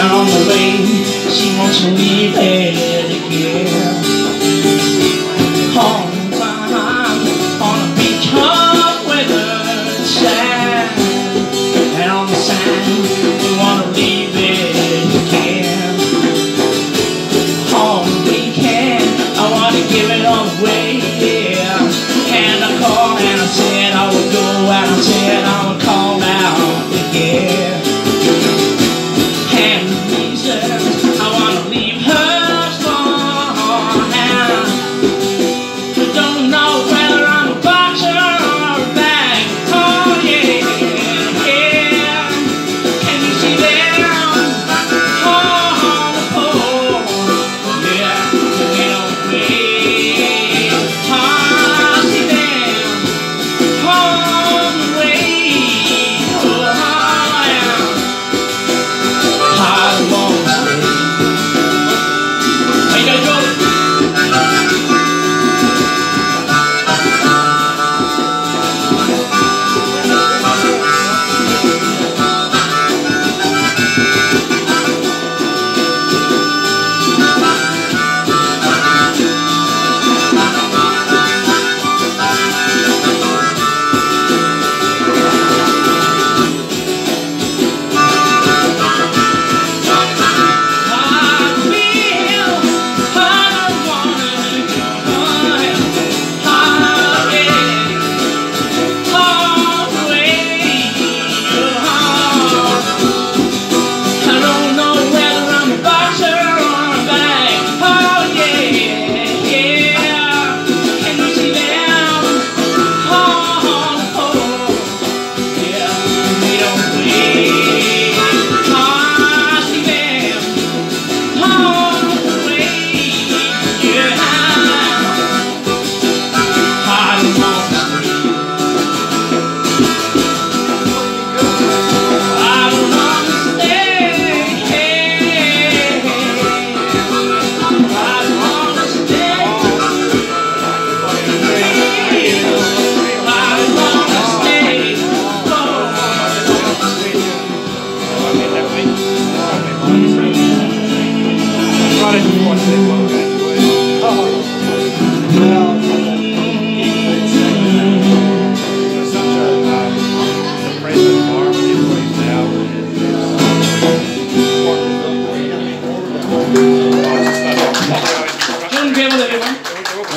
down the lane. She wants to leave here again.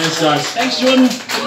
Thanks, guys. Thanks, Jordan.